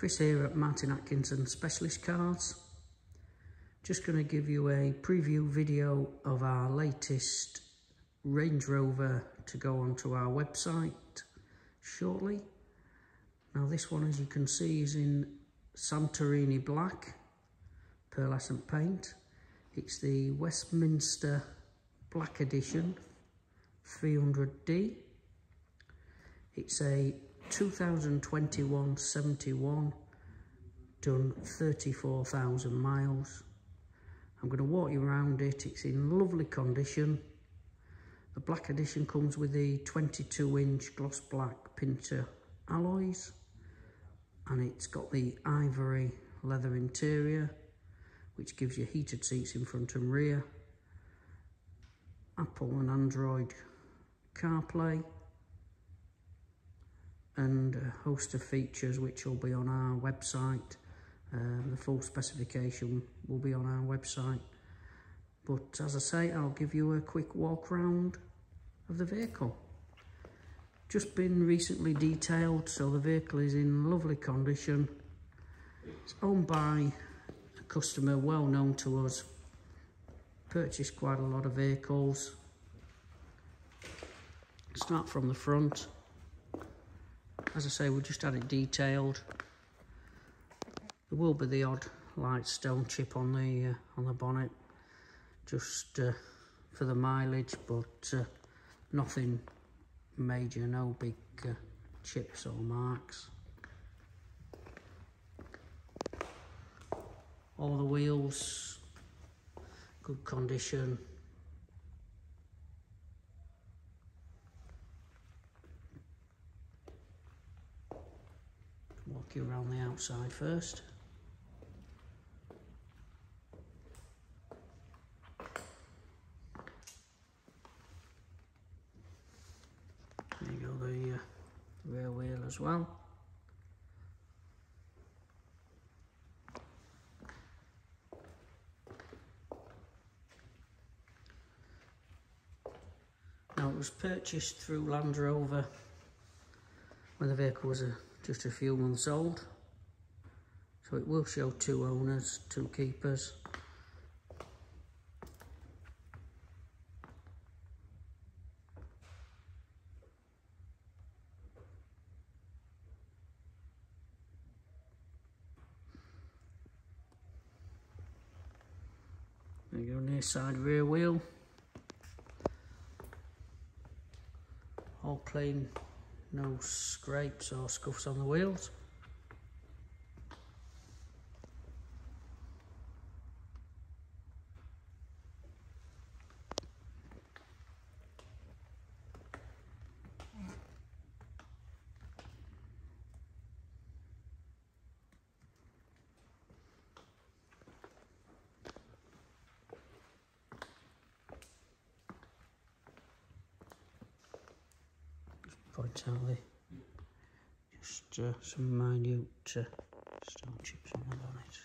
Chris here at Martin Atkinson Specialist Cars. Just going to give you a preview video of our latest Range Rover to go onto our website shortly. Now this one as you can see is in Santorini Black, pearlescent paint. It's the Westminster Black Edition 300D. It's a 2021 71 done 34,000 miles. I'm going to walk you around it. It's in lovely condition. The black edition comes with the 22 inch gloss black Pinter alloys and it's got the ivory leather interior which gives you heated seats in front and rear. Apple and Android CarPlay and a host of features which will be on our website. Um, the full specification will be on our website. But as I say, I'll give you a quick walk round of the vehicle. Just been recently detailed, so the vehicle is in lovely condition. It's owned by a customer well known to us. Purchased quite a lot of vehicles. Start from the front. As I say, we'll just had it detailed. There will be the odd light stone chip on the uh, on the bonnet, just uh, for the mileage, but uh, nothing major, no big uh, chips or marks. All the wheels, good condition. You around the outside first. There you go, the uh, rear wheel as well. Now it was purchased through Land Rover when the vehicle was a, just a few months old. So it will show two owners, two keepers. There you go, near side rear wheel. All clean, no scrapes or scuffs on the wheels. The just uh, some minute uh, stone chips on bonnet.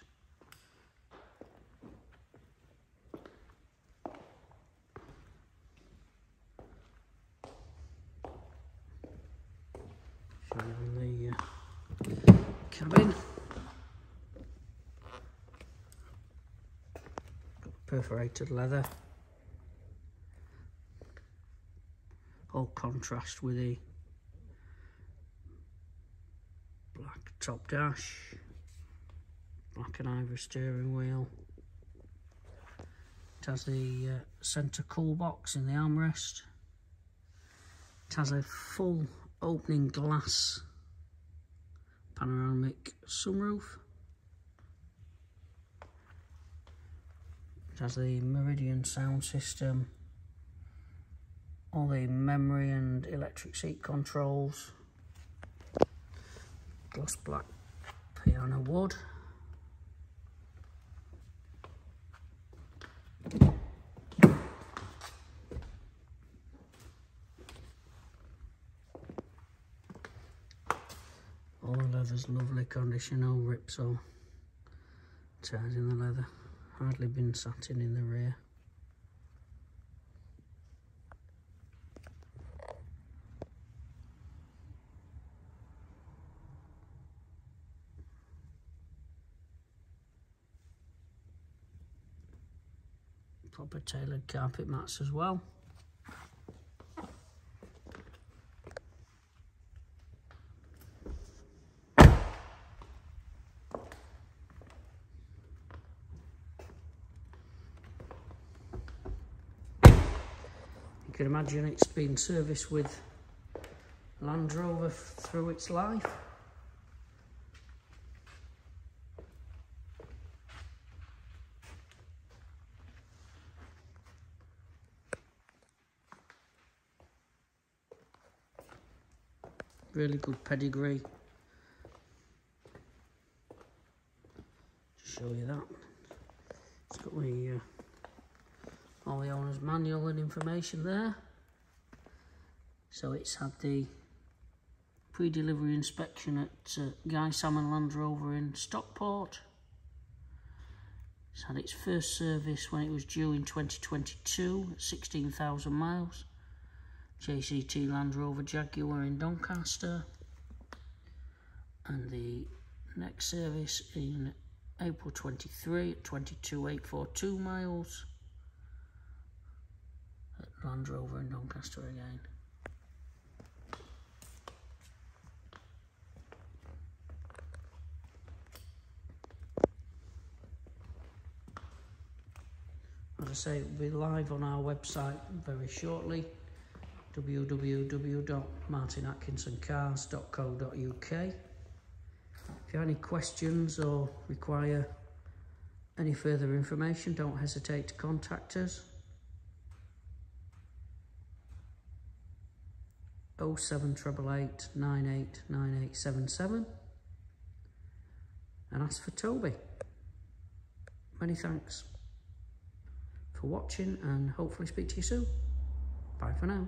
In the uh, cabin. Perforated leather. All contrast with the black top dash, black and ivory steering wheel. It has the uh, centre cool box in the armrest. It has a full opening glass panoramic sunroof. It has the Meridian sound system, all the memory and electric seat controls gloss black piano wood. All the leather's lovely condition, no rips or tears in the leather. Hardly been satin in the rear. Proper tailored carpet mats as well. You can imagine it's been serviced with Land Rover through its life. Really good pedigree. To show you that. It's got the uh, all the owner's manual and information there. So it's had the pre-delivery inspection at uh, Guy Salmon Land Rover in Stockport. It's had its first service when it was due in 2022 at 16,000 miles. JCT Land Rover Jaguar in Doncaster. And the next service in April 23 at 22,842 miles. at Land Rover in Doncaster again. As I say, it will be live on our website very shortly www.martinatkinsoncars.co.uk If you have any questions or require any further information, don't hesitate to contact us. 07888 989877 and ask for Toby. Many thanks for watching and hopefully speak to you soon. Bye for now.